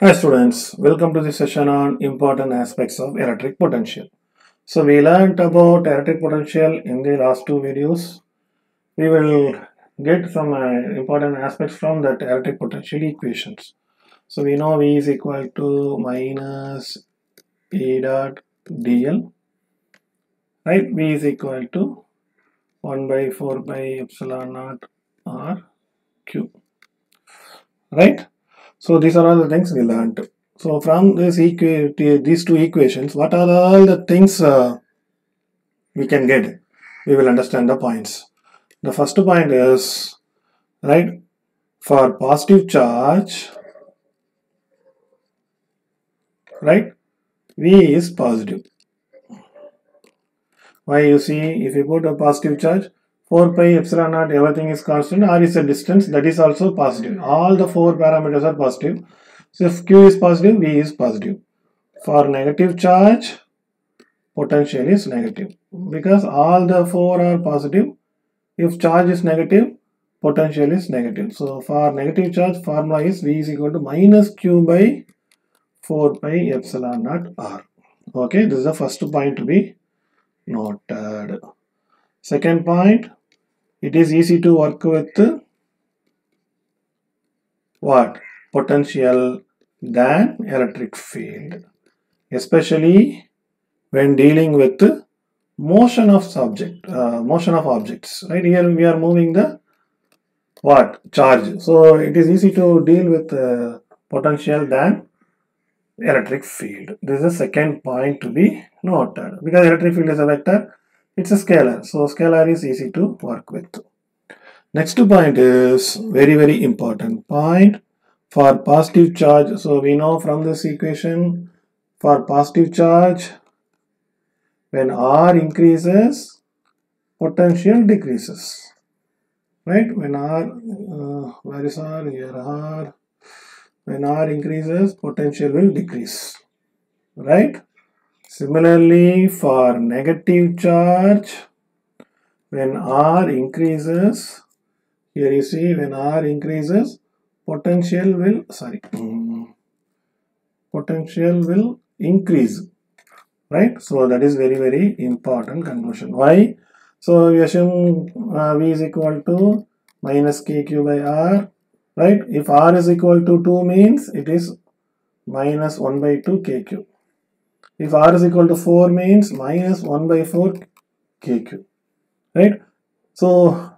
Hi students, welcome to the session on important aspects of electric potential. So we learnt about electric potential in the last two videos. We will get some uh, important aspects from that electric potential equations. So we know V is equal to minus E dot dl, right? V is equal to 1 by 4 pi epsilon naught r q, right? So these are all the things we learned. So from this these two equations, what are all the things uh, we can get? We will understand the points. The first point is right for positive charge, right? V is positive. Why you see if you put a positive charge, 4 pi epsilon naught everything is constant, r is a distance that is also positive. Hmm. All the four parameters are positive. So if q is positive, v is positive. For negative charge, potential is negative because all the four are positive. If charge is negative, potential is negative. So for negative charge, formula is v is equal to minus q by 4 pi epsilon naught r. Okay, this is the first point to be noted. Second point, it is easy to work with what? Potential than electric field, especially when dealing with motion of subject, uh, motion of objects. Right here we are moving the what charge. So it is easy to deal with uh, potential than electric field. This is the second point to be noted because electric field is a vector. It's a scalar. So scalar is easy to work with. Next point is very very important point for positive charge. So we know from this equation for positive charge when R increases potential decreases right when R uh, where is R here R when R increases potential will decrease right similarly for negative charge when R increases here you see when R increases potential will sorry um, potential will increase right? So that is very very important conclusion why? So we assume uh, v is equal to minus kq by r right? If r is equal to 2 means it is minus 1 by 2 kq if r is equal to 4 means minus 1 by 4 kq right? So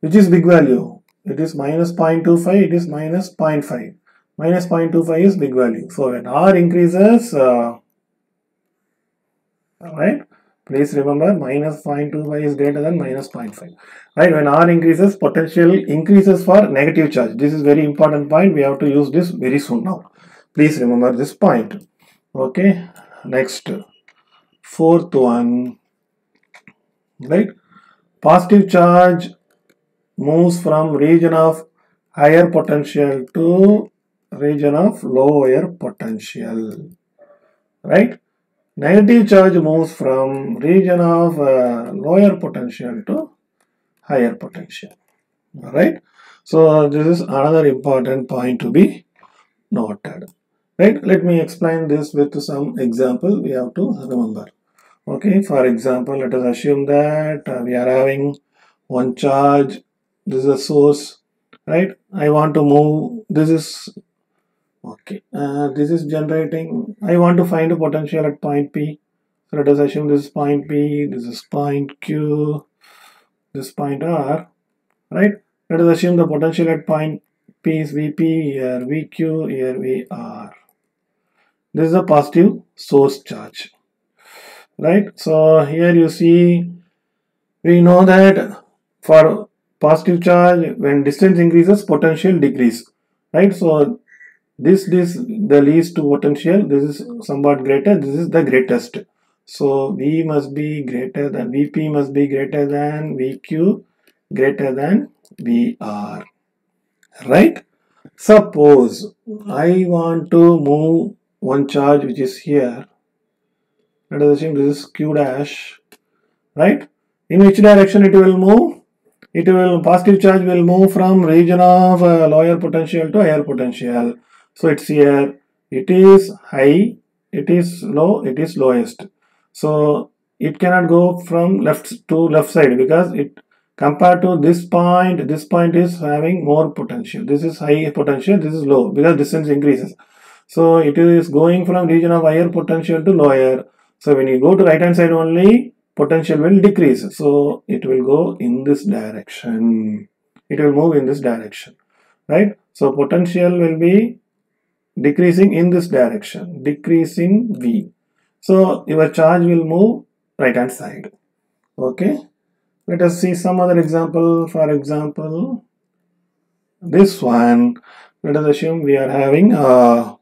which is big value? It is minus 0.25 it is minus 0.5 minus 0.25 is big value. So when r increases uh, right? Please remember minus 0.25 is greater than minus 0.5 right? When r increases potential increases for negative charge. This is very important point. We have to use this very soon now. Please remember this point. Okay next fourth one right? Positive charge moves from region of higher potential to region of lower potential right? Negative charge moves from region of uh, lower potential to higher potential right? So this is another important point to be noted right? Let me explain this with some example. We have to remember. Okay? For example let us assume that uh, we are having one charge. This is a source right? I want to move this is okay uh, this is generating i want to find a potential at point p. So let us assume this is point p this is point q this point r right? Let us assume the potential at point p is vp here vq here vr this is a positive source charge right? So here you see we know that for positive charge when distance increases potential decrease right? So this is the least potential this is somewhat greater this is the greatest. So v must be greater than vp must be greater than vq greater than vr right? Suppose i want to move one charge which is here. Let us assume this is q dash right? In which direction it will move? It will positive charge will move from region of uh, lower potential to higher potential. So it's here. It is high it is low it is lowest. So it cannot go from left to left side because it compared to this point this point is having more potential. This is high potential this is low because distance increases so it is going from region of higher potential to lower. So when you go to right hand side only potential will decrease. So it will go in this direction. It will move in this direction right? So potential will be decreasing in this direction decreasing v. So your charge will move right hand side okay? Let us see some other example. For example this one. Let us assume we are having a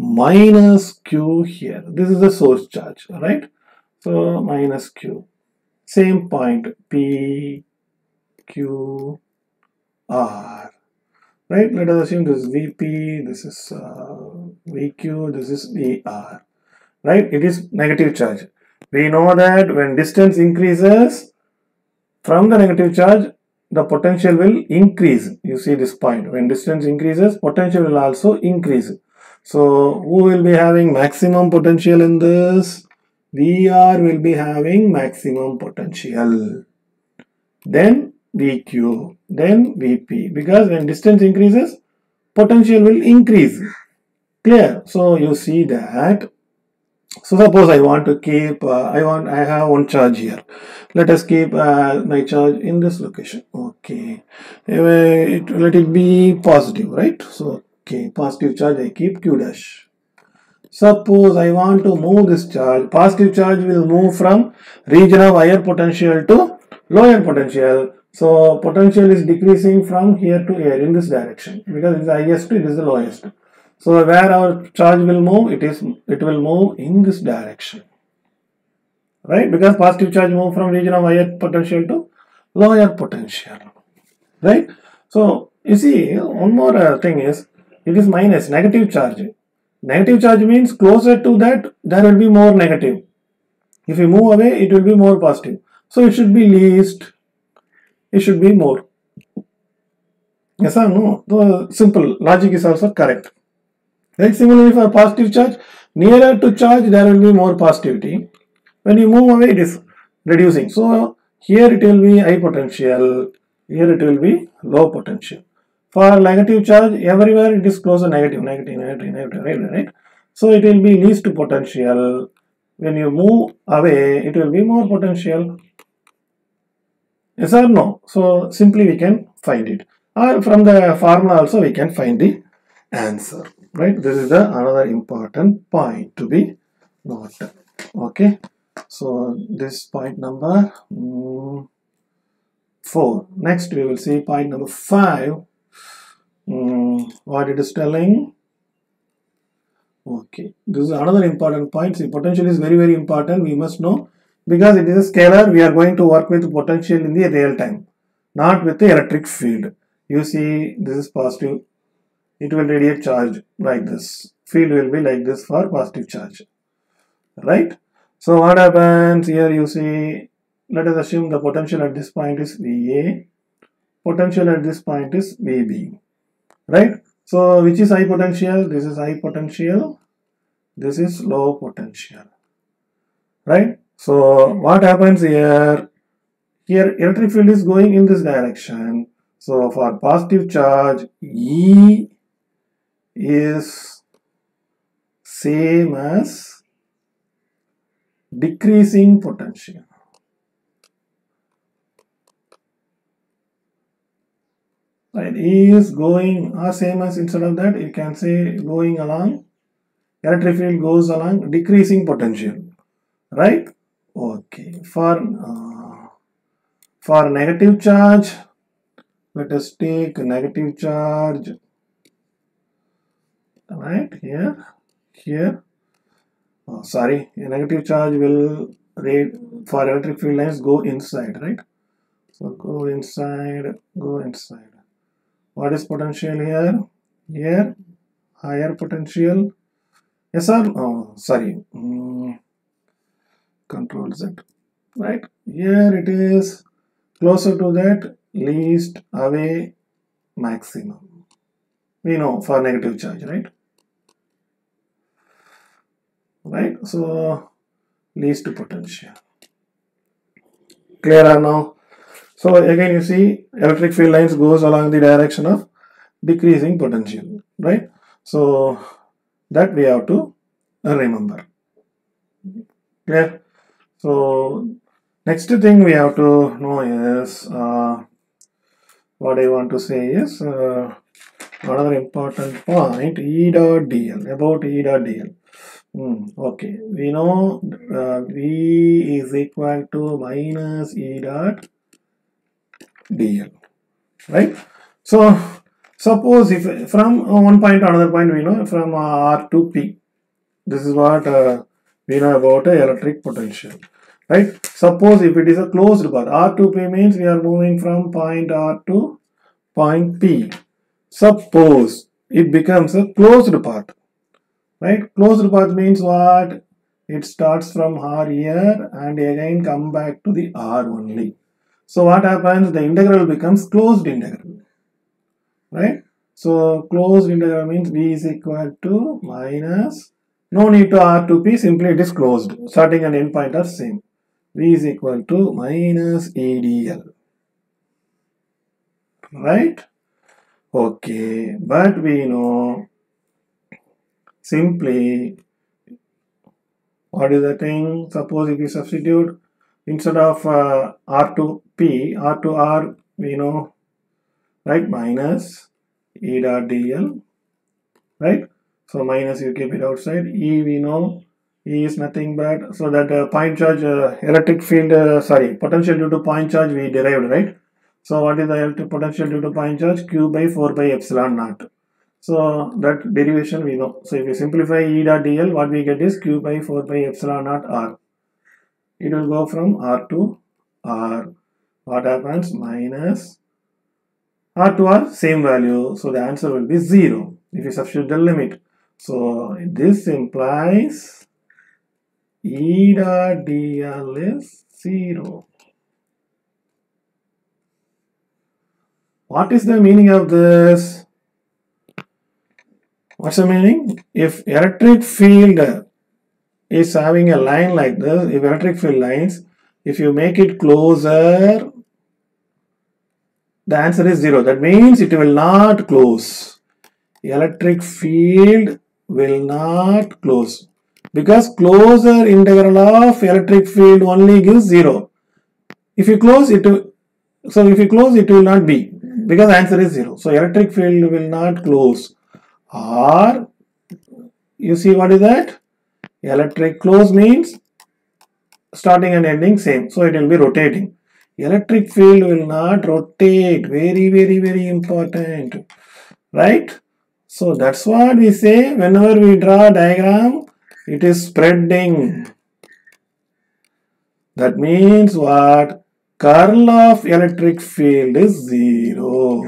minus q here. This is the source charge right? So minus q. Same point p q r right? Let us assume this is vp this is uh, vq this is vr right? It is negative charge. We know that when distance increases from the negative charge the potential will increase. You see this point. When distance increases potential will also increase so who will be having maximum potential in this VR will be having maximum potential then VQ then VP because when distance increases potential will increase clear so you see that so suppose I want to keep, uh, I want, I have one charge here. Let us keep uh, my charge in this location. Okay. It, let it be positive, right? So, okay, positive charge I keep Q dash. Suppose I want to move this charge, positive charge will move from region of higher potential to lower potential. So, potential is decreasing from here to here in this direction because it is highest, it is the lowest. So where our charge will move, it is it will move in this direction. Right? Because positive charge move from region of higher potential to lower potential. Right? So you see one more uh, thing is it is minus negative charge. Negative charge means closer to that there will be more negative. If you move away it will be more positive. So it should be least. It should be more. Yes or no? The simple logic is also correct. Right? Similarly, for positive charge, nearer to charge, there will be more positivity. When you move away, it is reducing. So, here it will be high potential, here it will be low potential. For negative charge, everywhere it is close to negative, negative, negative, negative, right, right? So it will be least potential. When you move away, it will be more potential. Yes or no? So simply we can find it. Or from the formula also we can find the answer. Right? This is the another important point to be noted. Okay. So this point number mm, 4. Next we will see point number 5 Hmm, what it is telling? Okay this is another important point. See potential is very very important. We must know because it is a scalar. We are going to work with potential in the real time not with the electric field. You see this is positive. It will radiate charge like this. Field will be like this for positive charge. Right? So what happens here? You see let us assume the potential at this point is va potential at this point is vb Right? So which is high potential? This is high potential. This is low potential. Right? So what happens here? Here electric field is going in this direction. So for positive charge, E is same as decreasing potential. Right, is going or same as instead of that you can say going along electric field goes along decreasing potential right? Okay for uh, for negative charge let us take negative charge. Right here here. Oh, sorry a negative charge will rate for electric field lines go inside right? So go inside go inside what is potential here? Here higher potential. Yes sir oh sorry. Mm, control z. Right. Here it is. Closer to that least away maximum. We know for negative charge right? Right? So least potential. Clear now? So again you see electric field lines goes along the direction of decreasing potential, right? So that we have to remember. Clear? So next thing we have to know is uh, what I want to say is uh, another important point E dot dl about E dot dl. Hmm, okay, we know uh, V is equal to minus E dot dl, right? So suppose if from one point to another point we know from R to P, this is what uh, we know about uh, electric potential, right? Suppose if it is a closed path, R to P means we are moving from point R to point P. Suppose it becomes a closed path right closed path means what it starts from r here and again come back to the r only so what happens? The integral becomes closed integral right? So closed integral means v is equal to minus no need to r to p simply it is closed. Starting and end point are same. V is equal to minus adl right? Okay but we know simply what is the thing? Suppose if you substitute instead of uh, r to p r to r we know right minus e dot dl right so minus you keep it outside e we know e is nothing but so that uh, point charge uh, electric field uh, sorry potential due to point charge we derived right so what is the electric potential due to point charge q by 4 pi epsilon naught so that derivation we know. So if you simplify E dot dl, what we get is Q by 4 pi epsilon naught R. It will go from R to R. What happens? Minus R to R, same value. So the answer will be 0 if you substitute the limit. So this implies E dot dl is 0. What is the meaning of this? What's the meaning? If electric field is having a line like this, if electric field lines, if you make it closer, the answer is 0. That means it will not close. Electric field will not close. Because closer integral of electric field only gives 0. If you close it, so if you close it will not be because answer is 0. So electric field will not close or you see what is that electric close means starting and ending same. So it will be rotating. Electric field will not rotate. Very very very important. Right? So that's what we say. Whenever we draw a diagram it is spreading. That means what? Curl of electric field is zero.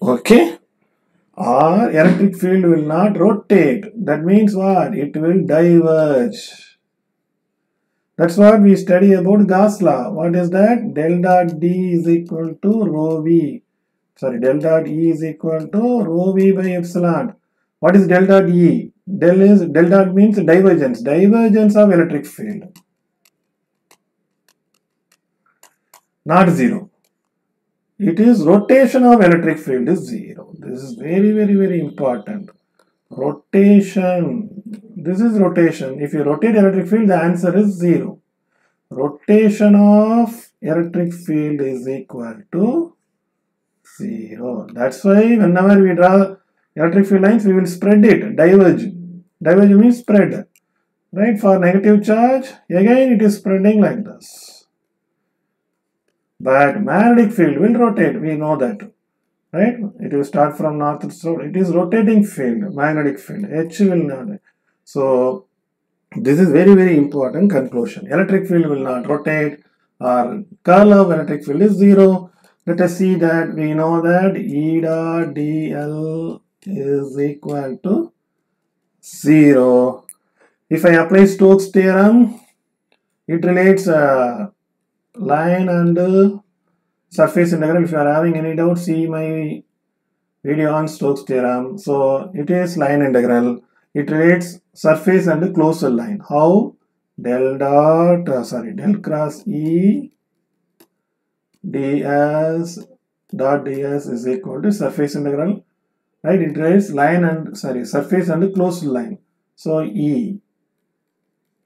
Okay or electric field will not rotate. That means what? It will diverge. That's what we study about Gauss law. What is that? Del dot d is equal to rho v. Sorry del dot e is equal to rho v by epsilon. What is del dot e? Del is del dot means divergence. Divergence of electric field. Not zero it is rotation of electric field is zero. This is very, very, very important. Rotation. This is rotation. If you rotate electric field, the answer is zero. Rotation of electric field is equal to zero. That's why whenever we draw electric field lines, we will spread it, diverge. Diverge means spread. Right? For negative charge, again it is spreading like this. But magnetic field will rotate, we know that. Right? It will start from north to south. It is rotating field, magnetic field. H will not. So, this is very, very important conclusion. Electric field will not rotate or curl of electric field is zero. Let us see that we know that E dot dl is equal to zero. If I apply Stokes theorem, it relates uh, line and uh, surface integral if you are having any doubt see my video on Stokes theorem. So it is line integral. It relates surface and closed line. How? Del dot, uh, sorry, del cross E ds dot ds is equal to surface integral. Right? It relates line and, sorry, surface and closed line. So E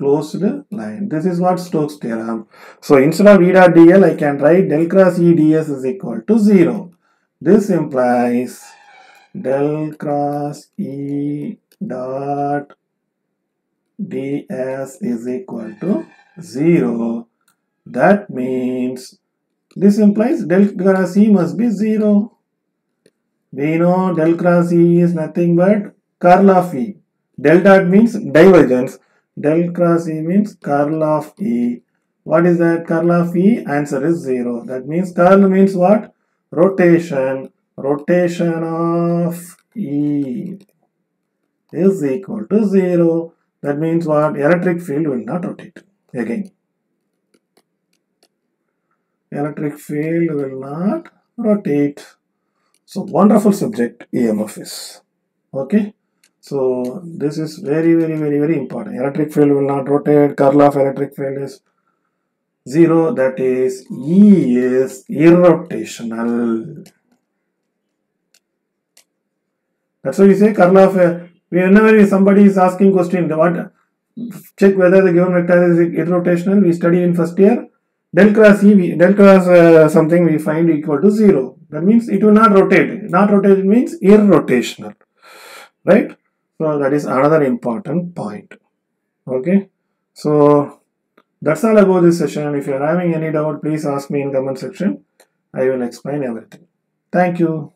closed line. This is what Stokes theorem. So instead of E dot dl, I can write del cross E ds is equal to 0. This implies del cross E dot ds is equal to 0. That means this implies del cross E must be 0. We know del cross E is nothing but curl of E. Del dot means divergence. Del cross E means curl of E. What is that curl of E? Answer is 0. That means curl means what? Rotation. Rotation of E is equal to 0. That means what? Electric field will not rotate. Again. Electric field will not rotate. So wonderful subject EMF is. Okay. So this is very very very very important. Electric field will not rotate. Curl of electric field is 0 that is E is irrotational. That's why you say curl of a, whenever somebody is asking question what check whether the given vector is irrotational. We study in first year. Del cross E del cross uh, something we find equal to 0 that means it will not rotate. Not rotate means irrotational. Right so that is another important point. Okay? So that's all about this session. If you are having any doubt please ask me in comment section. I will explain everything. Thank you